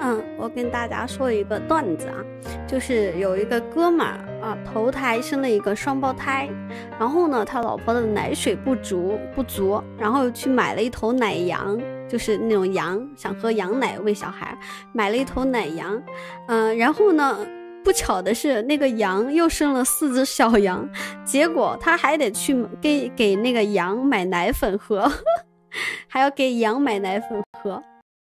嗯我跟大家说一个段子啊就是有一个哥们儿啊头胎生了一个双胞胎然后呢他老婆的奶水不足不足然后去买了一头奶羊就是那种羊想喝羊奶喂小孩买了一头奶羊嗯然后呢不巧的是那个羊又生了四只小羊结果他还得去给给那个羊买奶粉喝 还要给羊买奶粉喝